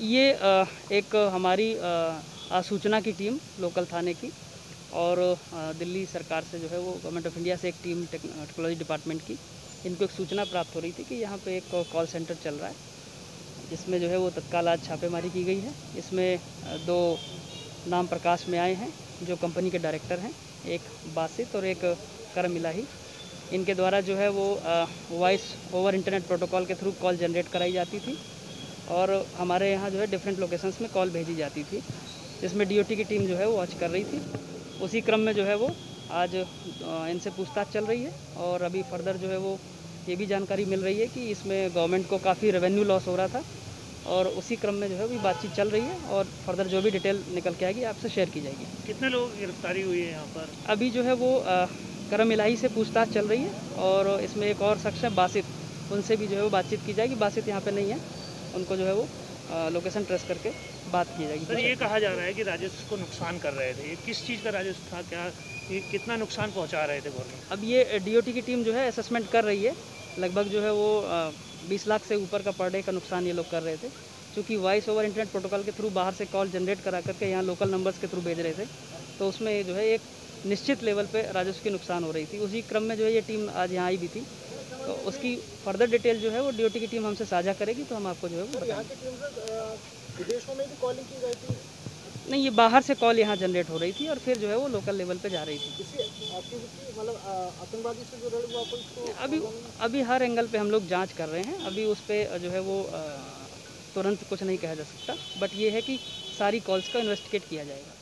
ये एक हमारी आसूचना की टीम लोकल थाने की और दिल्ली सरकार से जो है वो गवर्नमेंट ऑफ़ इंडिया से एक टीम टेक्नोलॉजी डिपार्टमेंट की इनको एक सूचना प्राप्त हो रही थी कि यहाँ पे एक कॉल सेंटर चल रहा है, जिसमें जो है वो तत्काल आज छापेमारी की गई है। इसमें दो नाम प्रकाश में आए हैं, जो कंपनी के डायरेक्टर हैं, एक बासित और एक करम इलाही इनके द्वारा जो है वो वॉइस ओवर इंटरनेट प्रोटोकॉल के थ्रू कॉल जनरेट कराई जाती थी और हमारे यहाँ जो है डिफरेंट लोकेशंस में कॉल भेजी जाती थी जिसमें डीओटी की टीम जो है वो वॉच कर रही थी। उसी क्रम में जो है वो आज इनसे पूछताछ चल रही है और अभी फर्दर जो है वो ये भी जानकारी मिल रही है कि इसमें गवर्नमेंट को काफ़ी रेवेन्यू लॉस हो रहा था और उसी क्रम में जो है अभी बातचीत चल रही है और फर्दर जो भी डिटेल निकल के आएगी आपसे शेयर की जाएगी। कितने लोगों गिरफ्तारी हुई है यहाँ पर? अभी जो है वो करम इलाही से पूछताछ चल रही है और इसमें एक और शख्स है बासित। उनसे भी जो है वो बातचीत की जाएगी। बासित यहाँ पे नहीं है। उनको जो है वो लोकेशन ट्रेस करके बात की जाएगी। सर ये कहा जा रहा है कि राजस्व को नुकसान कर रहे थे। ये किस चीज़ का राजस्व था? क्या ये कितना नुकसान पहुँचा रहे थे गवर्नमेंट अब ये डीओटी की टीम जो है असेसमेंट कर रही है। लगभग जो है वो बीस लाख से ऊपर का पर डे का नुकसान ये लोग कर रहे थे। क्योंकि वॉइस ओवर इंटरनेट प्रोटोकॉल के थ्रू बाहर से कॉल जनरेट करा करके यहाँ लोकल नंबर्स के थ्रू भेज रहे थे। तो उसमें जो है एक निश्चित लेवल पे राजस्व की नुकसान हो रही थी। उसी क्रम में जो है ये टीम आज यहाँ आई भी थी। उसकी फर्दर डिटेल जो है वो डीओटी की टीम हमसे साझा करेगी तो हम आपको जो है वो विदेशों में भी कॉलिंग की गई थी? नहीं ये बाहर से कॉल यहाँ जनरेट हो रही थी और फिर जो है वो लोकल लेवल पे जा रही थी। मतलब आतंकवादी से हुआ तो अभी अभी हर एंगल पे हम लोग जाँच कर रहे हैं। अभी उस पर जो है वो तुरंत कुछ नहीं कहा जा सकता। बट ये है कि सारी कॉल्स का इन्वेस्टिगेट किया जाएगा।